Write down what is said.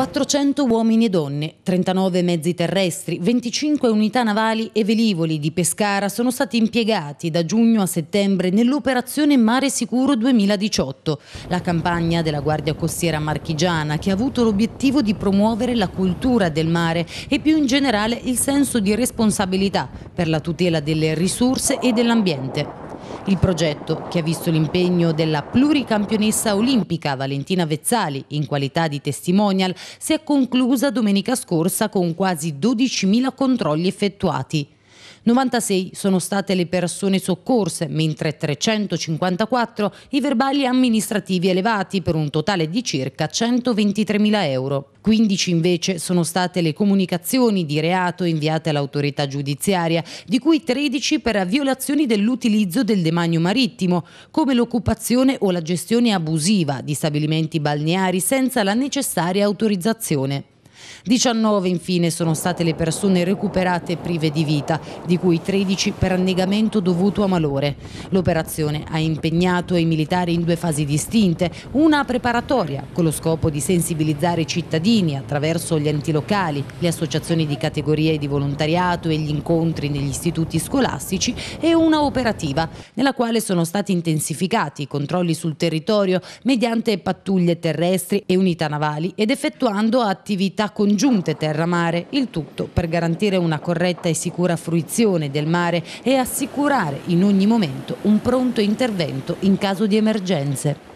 400 uomini e donne, 39 mezzi terrestri, 25 unità navali e velivoli di Pescara sono stati impiegati da giugno a settembre nell'operazione Mare Sicuro 2018, la campagna della Guardia Costiera Marchigiana che ha avuto l'obiettivo di promuovere la cultura del mare e più in generale il senso di responsabilità per la tutela delle risorse e dell'ambiente. Il progetto, che ha visto l'impegno della pluricampionessa olimpica Valentina Vezzali in qualità di testimonial, si è conclusa domenica scorsa con quasi 12.000 controlli effettuati. 96 sono state le persone soccorse, mentre 354 i verbali amministrativi elevati per un totale di circa 123.000 euro. 15 invece sono state le comunicazioni di reato inviate all'autorità giudiziaria, di cui 13 per violazioni dell'utilizzo del demanio marittimo, come l'occupazione o la gestione abusiva di stabilimenti balneari senza la necessaria autorizzazione. 19 infine sono state le persone recuperate prive di vita, di cui 13 per annegamento dovuto a malore. L'operazione ha impegnato i militari in due fasi distinte, una preparatoria con lo scopo di sensibilizzare i cittadini attraverso gli enti locali, le associazioni di categorie di volontariato e gli incontri negli istituti scolastici e una operativa nella quale sono stati intensificati i controlli sul territorio mediante pattuglie terrestri e unità navali ed effettuando congiunte terra-mare, il tutto per garantire una corretta e sicura fruizione del mare e assicurare in ogni momento un pronto intervento in caso di emergenze.